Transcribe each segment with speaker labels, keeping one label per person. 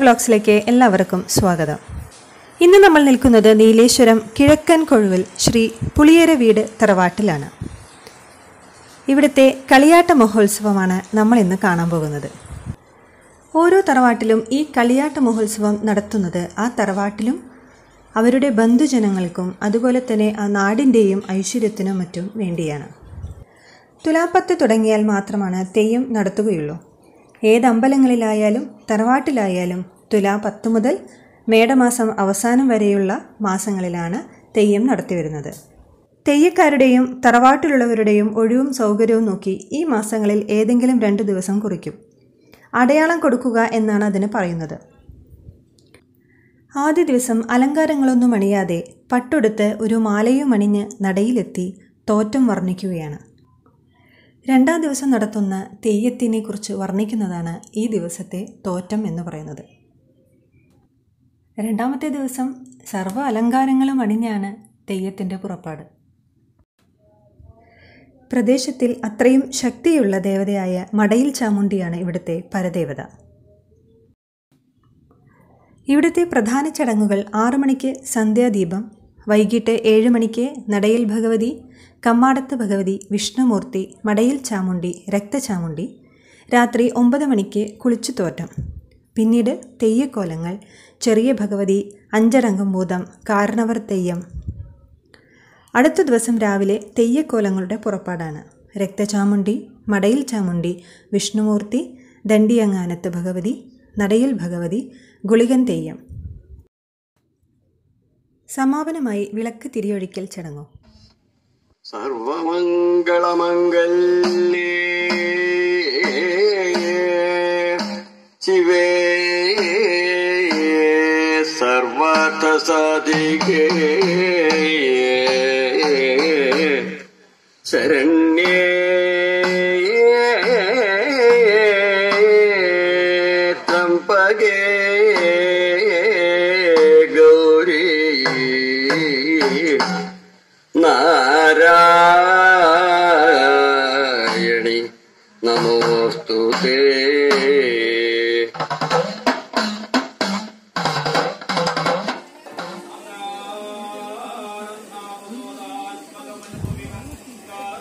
Speaker 1: മൽഹർ വ്ലോഗ്സിലേക്ക് എല്ലാവർക്കും സ്വാഗതം. ഇന്ന് നമ്മൾ നിൽക്കുന്നത് നീലേശ്വരം കിഴക്കൻ കൊഴുവിൽ ശ്രീ പുളിയേര വീട് തറവാട്ടിലാണ്. ഇവിടുത്തെ കളിയാട്ട മഹോത്സവമാണ് നമ്മൾ ഇന്ന് കാണാൻ പോകുന്നത്. ഓരോ തറവാട്ടിലും ഈ കളിയാട്ട മഹോത്സവം നടത്തുന്നത് ആ തറവാട്ടിലും അവരുടെ ബന്ധുജനങ്ങൾക്കും അതുപോലെ തന്നെ ആ നാടിന്റെയും ഐശ്വര്യത്തിനും മറ്റും വേണ്ടിയാണ്. തുലാപ്പത്ത് തുടങ്ങിയാൽ മാത്രമാണ് തെയ്യം നടത്തുകയുള്ളൂ. ഏത് അമ്പലങ്ങളിലായാലും തറവാട്ടിലായാലും തുലാ പത്ത് മുതൽ മേടമാസം അവസാനം വരെയുള്ള മാസങ്ങളിലാണ് തെയ്യം നടത്തിവരുന്നത് തെയ്യക്കാരുടെയും തറവാട്ടിലുള്ളവരുടെയും ഒഴിവും സൗകര്യവും നോക്കി ഈ മാസങ്ങളിൽ ഏതെങ്കിലും രണ്ട് ദിവസം കുറിക്കും. അടയാളം കൊടുക്കുക എന്നാണ് അതിന് പറയുന്നത്. ആദ്യ ദിവസം അലങ്കാരങ്ങളൊന്നും അണിയാതെ പട്ടുടുത്ത് ഒരു മാലയും അണിഞ്ഞ് നടയിലെത്തി തോറ്റം വർണിക്കുകയാണ്. രണ്ടാം ദിവസം നടത്തുന്ന തെയ്യത്തിനെ കുറിച്ച് വർണിക്കുന്നതാണ് ഈ ദിവസത്തെ തോറ്റം എന്ന് പറയുന്നത്. രണ്ടാമത്തെ ദിവസം സർവ അലങ്കാരങ്ങളും അണിഞ്ഞാണ് തെയ്യത്തിന്റെ പുറപ്പാട്. പ്രദേശത്തിൽ അത്രയും ശക്തിയുള്ള ദേവതയായ മടയിൽ ചാമുണ്ടിയാണ് ഇവിടുത്തെ പരദേവത. ഇവിടുത്തെ പ്രധാന ചടങ്ങുകൾ ആറു മണിക്ക് സന്ധ്യാദീപം വൈകിട്ട് ഏഴ് മണിക്ക് നടയിൽ ഭഗവതി കമ്മാടത്ത് ഭഗവതി വിഷ്ണുമൂർത്തി മടയിൽ ചാമുണ്ടി രക്തചാമുണ്ടി രാത്രി ഒമ്പത് മണിക്ക് കുളിച്ചു തോറ്റം പിന്നീട് തെയ്യക്കോലങ്ങൾ ചെറിയ ഭഗവതി അഞ്ചരംഗം ഭൂതം കാരണവർ തെയ്യം. അടുത്ത ദിവസം രാവിലെ തെയ്യക്കോലങ്ങളുടെ പുറപ്പാടാണ്. രക്തചാമുണ്ടി മടയിൽ ചാമുണ്ടി വിഷ്ണുമൂർത്തി ദണ്ഡിയങ്ങാനത്ത് ഭഗവതി നടയിൽ ഭഗവതി ഗുളികൻ തെയ്യം. സമാപനമായി വിളക്ക് തിരിയൊഴിക്കൽ ചടങ്ങോ?
Speaker 2: സർവമംഗളമംഗല്യേ ശിവേ സർവാർത്ഥസാധികേ ശരണ്യേ. നമോസ്തു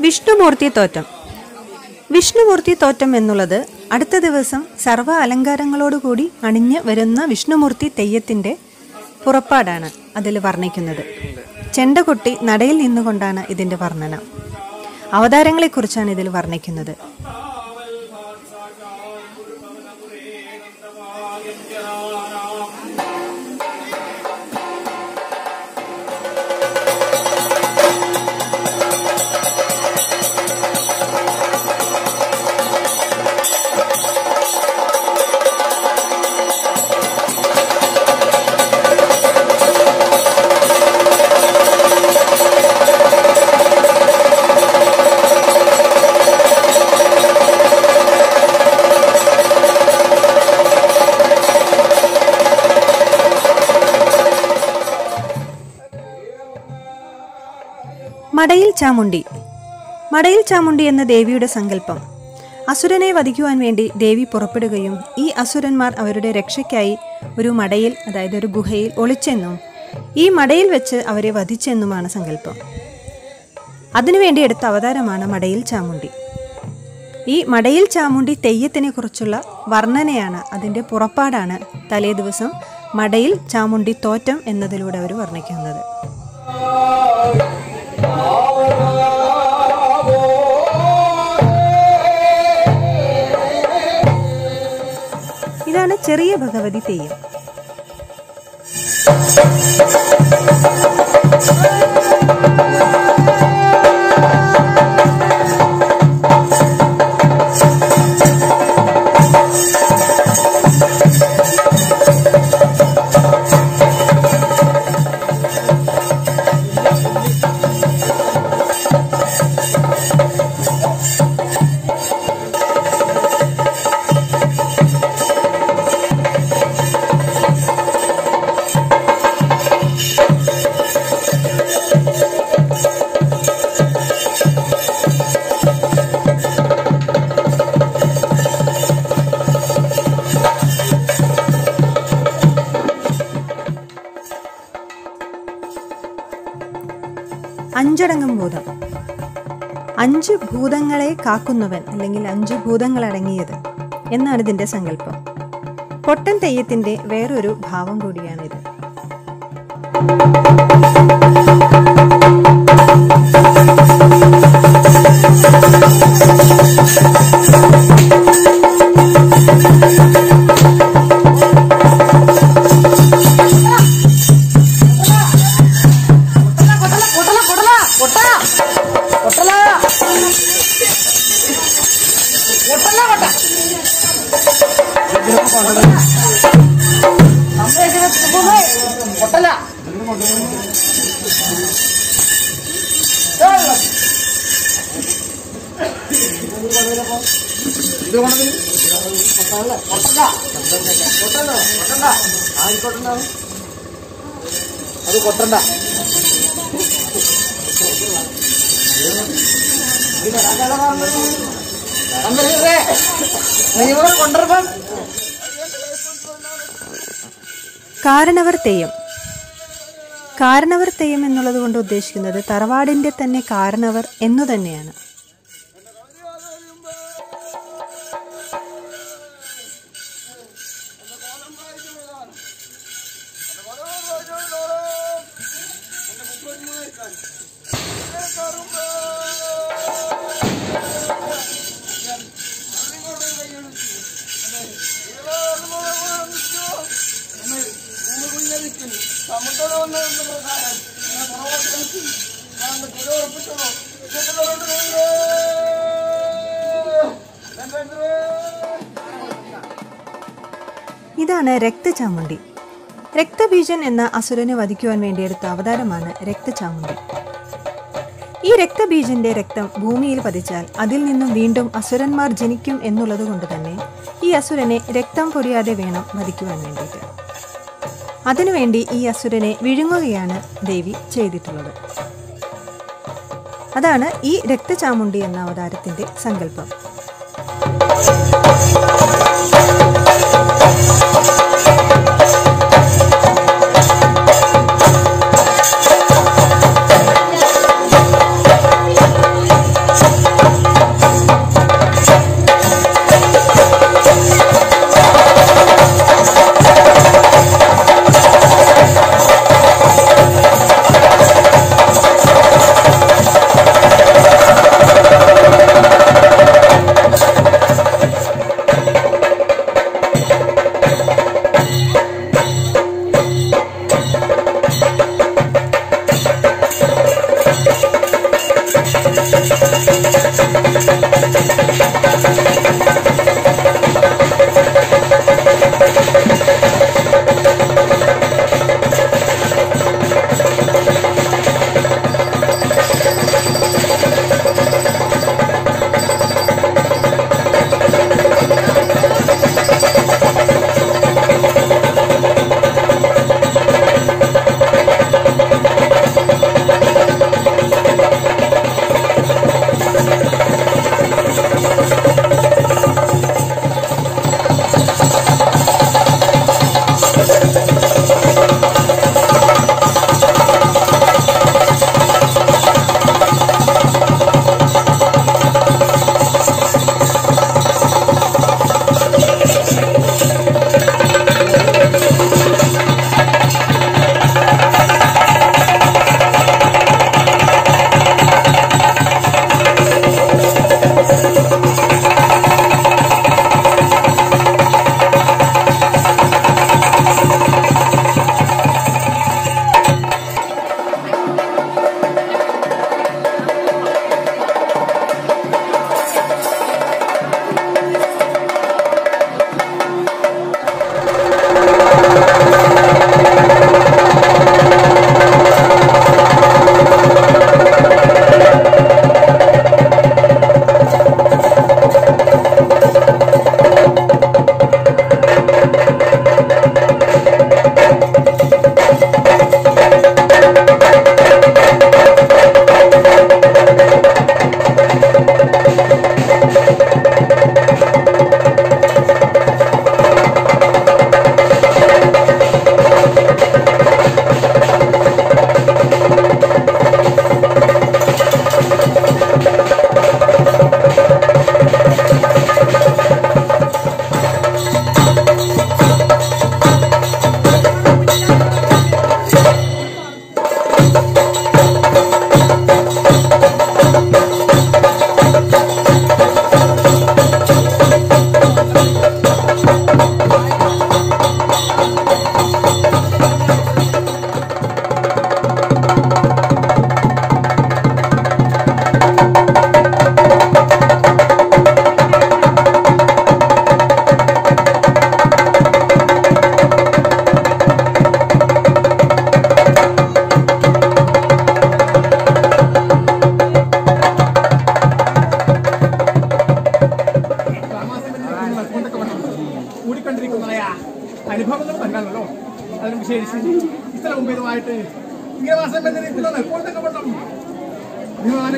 Speaker 1: വിഷ്ണുമൂർത്തി തോറ്റം. വിഷ്ണുമൂർത്തി തോറ്റം എന്നുള്ളത് അടുത്ത ദിവസം സർവ അലങ്കാരങ്ങളോടുകൂടി അണിഞ്ഞ് വരുന്ന വിഷ്ണുമൂർത്തി തെയ്യത്തിന്റെ പുറപ്പാടാണ് അതിൽ വർണിക്കുന്നത്. ചെണ്ടകുട്ടി നടയിൽ നിന്നുകൊണ്ടാണ് ഇതിന്റെ വർണന. അവതാരങ്ങളെക്കുറിച്ചാണ് ഇതിൽ വർണിക്കുന്നത്. മടയിൽ ചാമുണ്ടി. മടയിൽ ചാമുണ്ടി എന്ന ദേവിയുടെ സങ്കല്പം. അസുരനെ വധിക്കുവാൻ വേണ്ടി ദേവി പുറപ്പെടുകയും ഈ അസുരന്മാർ അവരുടെ രക്ഷയ്ക്കായി ഒരു മടയിൽ അതായത് ഒരു ഗുഹയിൽ ഒളിച്ചെന്നും ഈ മടയിൽ വെച്ച് അവരെ വധിച്ചെന്നുമാണ് സങ്കല്പം. അതിനുവേണ്ടി എടുത്ത അവതാരമാണ് മടയിൽ ചാമുണ്ടി. ഈ മടയിൽ ചാമുണ്ടി തെയ്യത്തിനെ കുറിച്ചുള്ള വർണനയാണ് അതിന്റെ പുറപ്പാടാണ് തലേ ദിവസം മടയിൽ ചാമുണ്ടി തോറ്റം എന്നതിലൂടെ അവർ വർണിക്കുന്നത്. ചെറിയ ഭഗവതി തെയ്യം. അഞ്ച് ഭൂതങ്ങളെ കാക്കുന്നവൻ അല്ലെങ്കിൽ അഞ്ച് ഭൂതങ്ങളടങ്ങിയത് എന്നാണ് ഇതിന്റെ സങ്കല്പം. പൊട്ടൻ തെയ്യത്തിന്റെ വേറൊരു ഭാവം കൂടിയാണിത്
Speaker 3: അത് കൊട്ടണ്ട
Speaker 1: കാരണവർ തെയ്യം. കാരണവർ തെയ്യം എന്നുള്ളത് കൊണ്ട് ഉദ്ദേശിക്കുന്നത് തറവാടിന്റെ തന്നെ കാരണവർ എന്നു തന്നെയാണ്. നമ്മുടെ പുരോഗമനം നമ്മുടെ പുരോഗമിച്ചോ ഇതാണ് രക്തചാമുണ്ടി രക്തബീജൻ എന്ന അസുരനെ വധിക്കുവാൻ വേണ്ടിയെടുത്ത അവതാരമാണ് രക്തചാമുണ്ടി ഈ രക്തബീജന്റെ രക്തം ഭൂമിയിൽ പതിച്ചാൽ അതിൽ നിന്നും വീണ്ടും അസുരന്മാർ ജനിക്കും എന്നുള്ളത് കൊണ്ട് തന്നെ ഈ അസുരനെ രക്തം പൊരിയാതെ വേണം വധിക്കുവാൻ വേണ്ടിയിട്ട്. അതിനുവേണ്ടി ഈ അസുരനെ വിഴുങ്ങുകയാണ് ദേവി ചെയ്തിട്ടുള്ളത്. അതാണ് ഈ രക്തചാമുണ്ടി എന്ന അവതാരത്തിന്റെ സങ്കല്പം.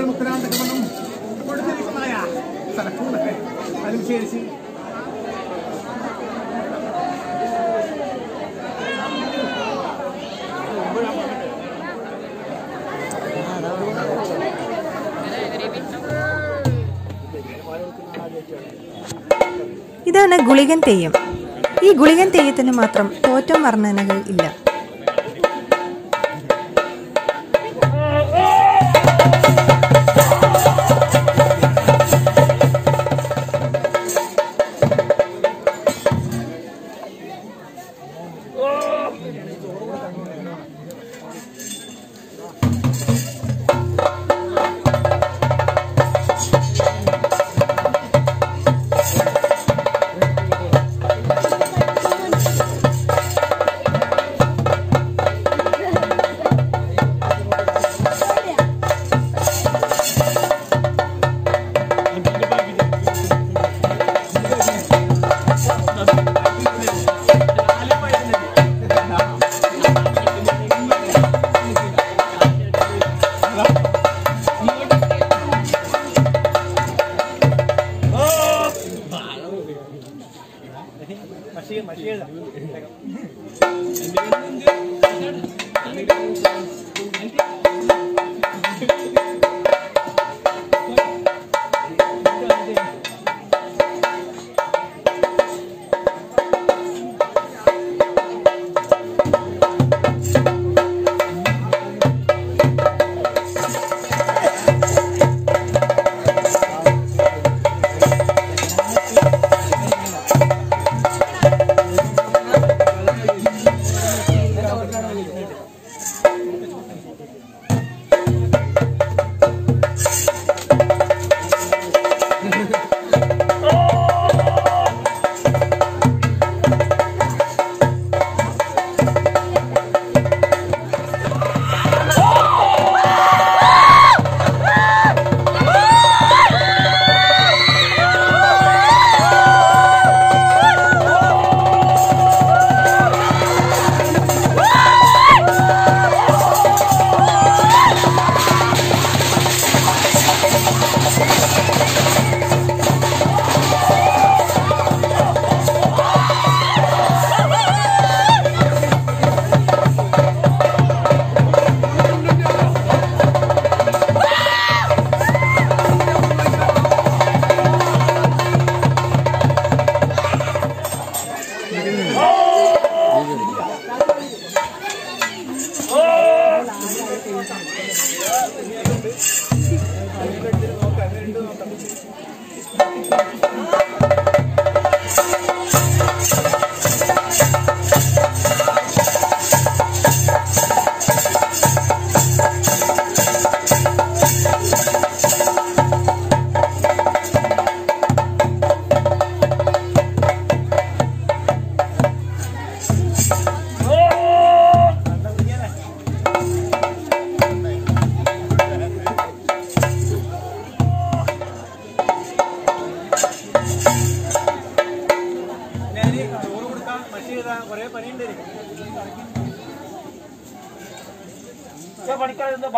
Speaker 4: മുത്തരാണ്ടൊക്കെ വണ്ണം കൊടുത്തിരിക്കുന്നതായ സ്ഥലക്കൂടൊക്കെ അതിന് വിശേഷിച്ച്
Speaker 1: ഇതാണ് ഗുളികൻ തെയ്യം. ഈ ഗുളികൻ തെയ്യത്തിന് മാത്രം തോറ്റം വർണനകൾ ഇല്ല. 근데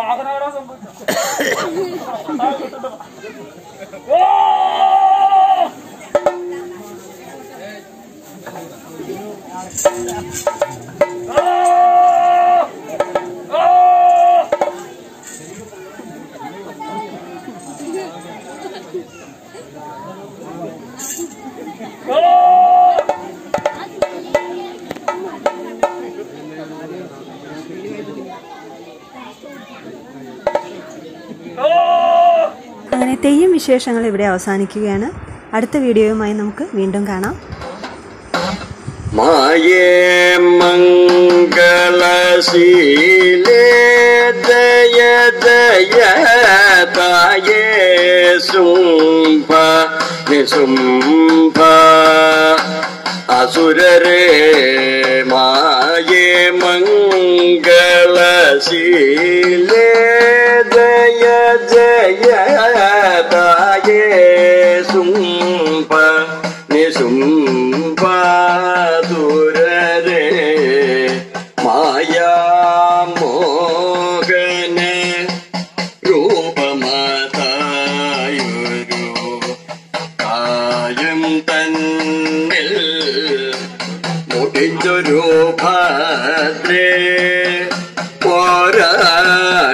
Speaker 1: വിശേഷങ്ങൾ ഇവിടെ അവസാനിക്കുകയാണ്. അടുത്ത വീഡിയോയുമായി നമുക്ക് വീണ്ടും കാണാം.
Speaker 2: മായേ തായേ സുംഭ നിസുംഭ അസുരരേ മായേ മംഗളശീലേ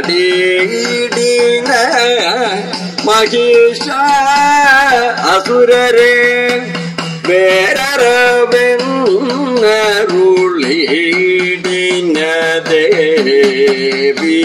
Speaker 2: പോരാടിയിടിന മഹിഷ അസുരരെ വേരറവെന്നരുളിടിന ദേവി